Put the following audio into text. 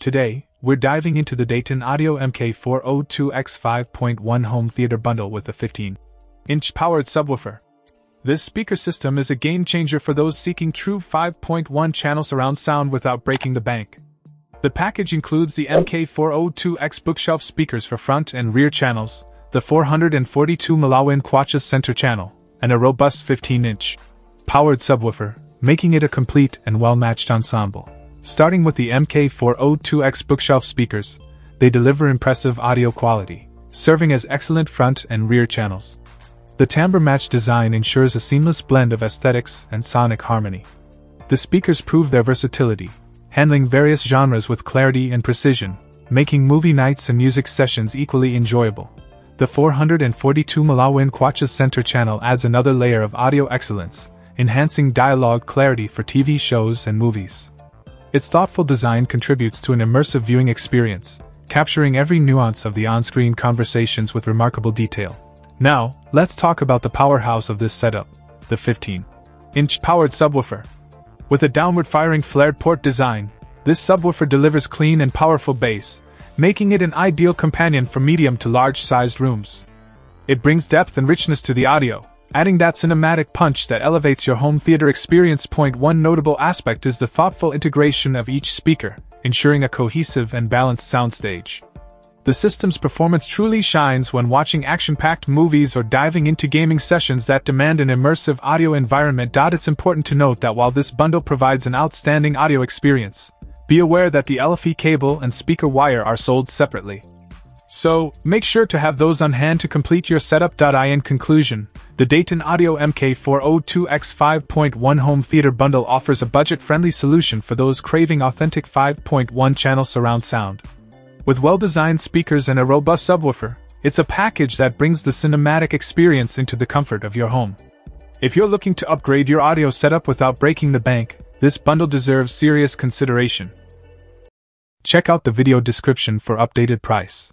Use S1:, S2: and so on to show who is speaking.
S1: Today, we're diving into the Dayton Audio MK402X 5.1 home theater bundle with a 15 inch powered subwoofer. This speaker system is a game changer for those seeking true 5.1 channel surround sound without breaking the bank. The package includes the MK402X bookshelf speakers for front and rear channels, the 442 Malawin Quachas center channel, and a robust 15 inch powered subwoofer, making it a complete and well matched ensemble. Starting with the MK402X bookshelf speakers, they deliver impressive audio quality, serving as excellent front and rear channels. The timbre match design ensures a seamless blend of aesthetics and sonic harmony. The speakers prove their versatility, handling various genres with clarity and precision, making movie nights and music sessions equally enjoyable. The 442 Malawin Quachas Center channel adds another layer of audio excellence, enhancing dialogue clarity for TV shows and movies. Its thoughtful design contributes to an immersive viewing experience, capturing every nuance of the on screen conversations with remarkable detail. Now, let's talk about the powerhouse of this setup the 15 inch powered subwoofer. With a downward firing flared port design, this subwoofer delivers clean and powerful bass, making it an ideal companion for medium to large sized rooms. It brings depth and richness to the audio, adding that cinematic punch that elevates your home theater experience. Point one notable aspect is the thoughtful integration of each speaker, ensuring a cohesive and balanced soundstage. The system's performance truly shines when watching action packed movies or diving into gaming sessions that demand an immersive audio environment. It's important to note that while this bundle provides an outstanding audio experience, be aware that the LFE cable and speaker wire are sold separately. So, make sure to have those on hand to complete your setup. In conclusion, the Dayton Audio MK402X 5.1 home theater bundle offers a budget friendly solution for those craving authentic 5.1 channel surround sound. With well designed speakers and a robust subwoofer, it's a package that brings the cinematic experience into the comfort of your home. If you're looking to upgrade your audio setup without breaking the bank, this bundle deserves serious consideration. Check out the video description for updated price.